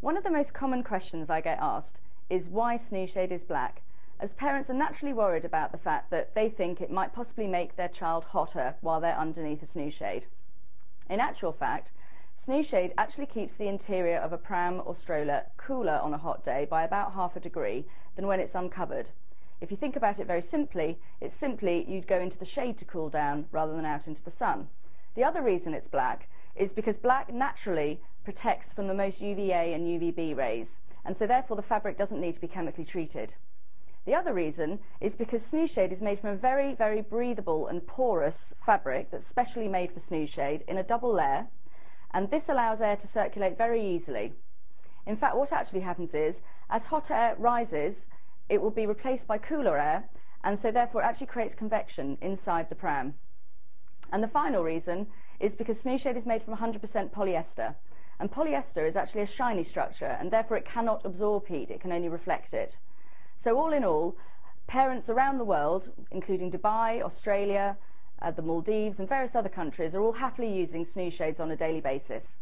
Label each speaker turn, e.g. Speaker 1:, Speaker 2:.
Speaker 1: One of the most common questions I get asked is why SnoozeShade is black, as parents are naturally worried about the fact that they think it might possibly make their child hotter while they're underneath a SnoozeShade. In actual fact, SnoozeShade actually keeps the interior of a pram or stroller cooler on a hot day by about half a degree than when it's uncovered. If you think about it very simply, it's simply you'd go into the shade to cool down rather than out into the sun. The other reason it's black is because black naturally protects from the most UVA and UVB rays, and so therefore the fabric doesn't need to be chemically treated. The other reason is because SnoozeShade is made from a very, very breathable and porous fabric that's specially made for SnoozeShade in a double layer, and this allows air to circulate very easily. In fact, what actually happens is, as hot air rises, it will be replaced by cooler air, and so therefore it actually creates convection inside the pram. And the final reason is because SnoozeShade is made from 100% polyester, and polyester is actually a shiny structure, and therefore it cannot absorb heat, it can only reflect it. So all in all, parents around the world, including Dubai, Australia, uh, the Maldives and various other countries are all happily using SnoozeShades on a daily basis.